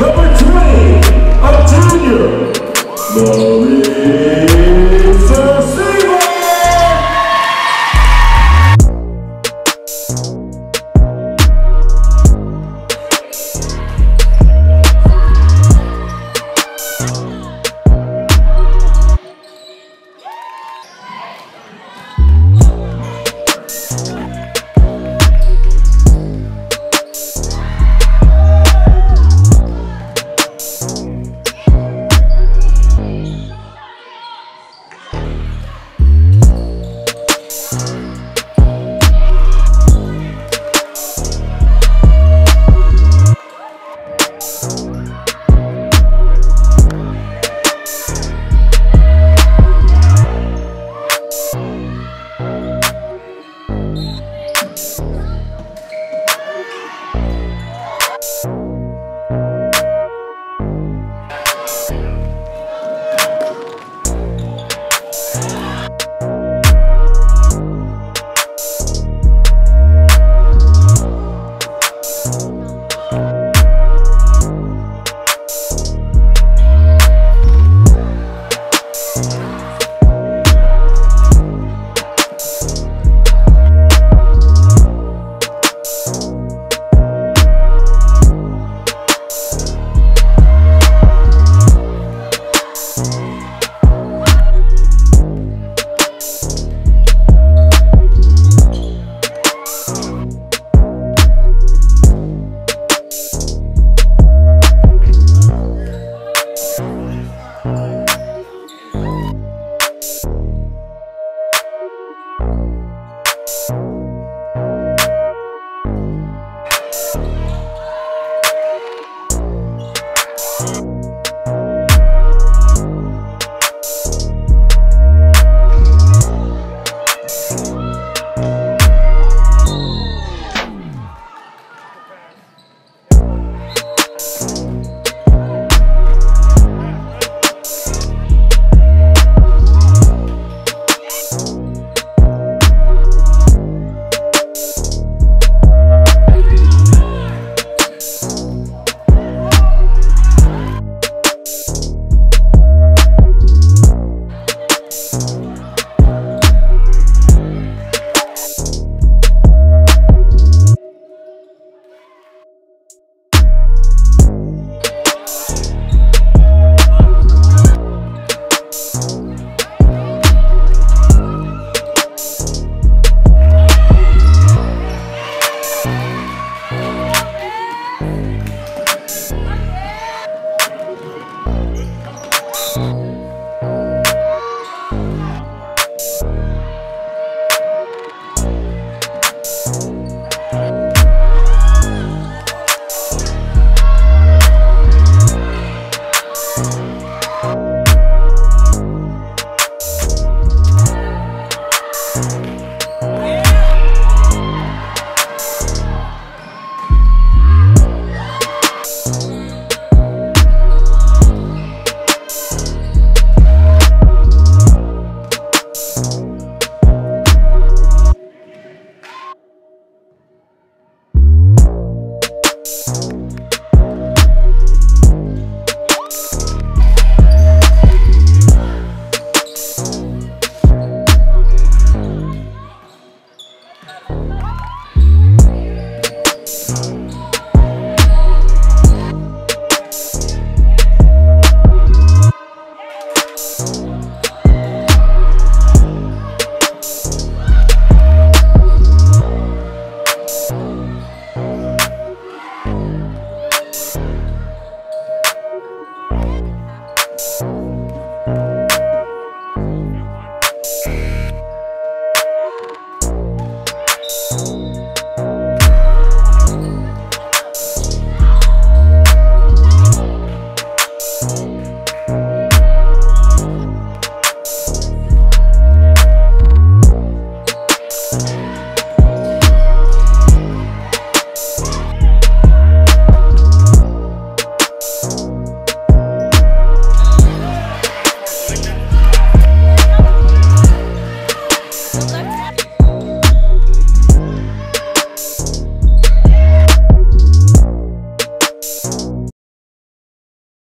Number 20, a junior, Marisa Silva.